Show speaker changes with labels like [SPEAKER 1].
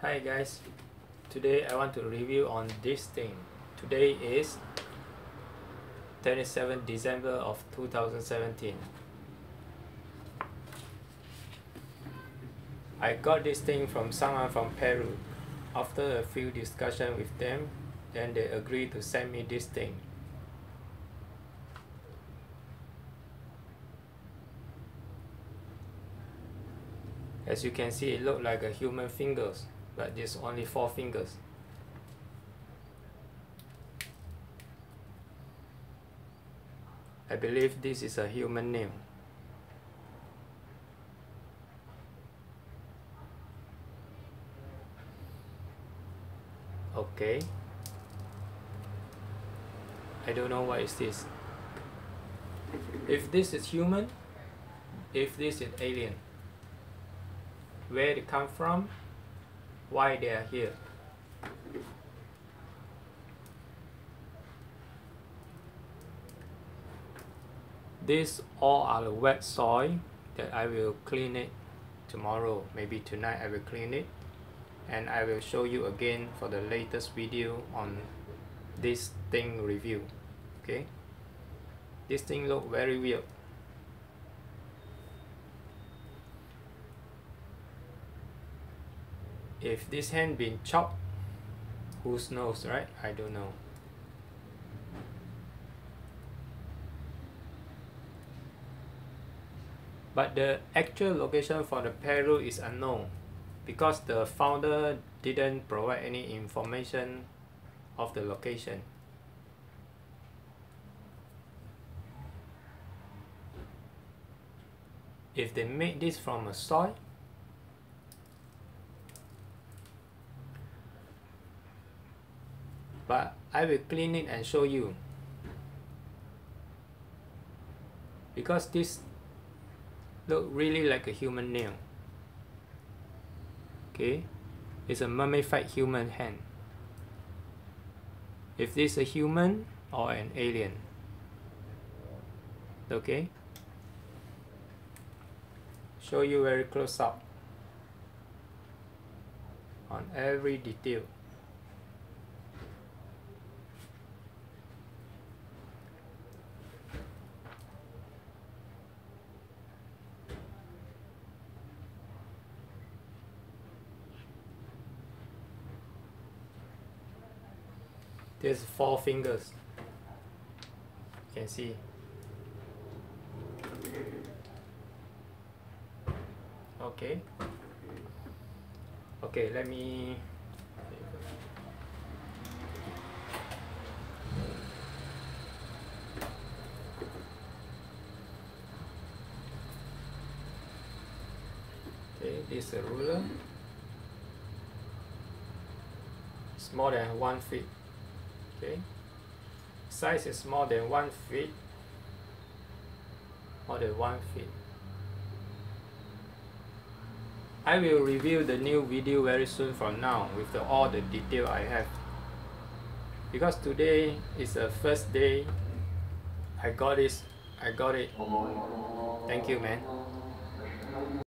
[SPEAKER 1] Hi guys, today I want to review on this thing. Today is 27 December of 2017. I got this thing from someone from Peru. After a few discussion with them, then they agreed to send me this thing. As you can see, it looked like a human fingers, but there's only four fingers. I believe this is a human nail. Okay. I don't know what is this. If this is human, if this is alien where they come from, why they are here. These all are the wet soil that I will clean it tomorrow. Maybe tonight I will clean it and I will show you again for the latest video on this thing review. Okay, this thing look very weird. If this hand been chopped who knows right? I don't know. But the actual location for the Peru is unknown because the founder didn't provide any information of the location. If they made this from a soil but I will clean it and show you. Because this look really like a human nail. Okay? It's a mummified human hand. If this a human or an alien? Okay? Show you very close up on every detail There's four fingers. You can see. Okay. Okay, let me Okay, this is a ruler. It's more than one feet okay. Size is more than one feet. More than one feet. I will review the new video very soon from now with the, all the detail I have. Because today is the first day I got this I got it. Thank you man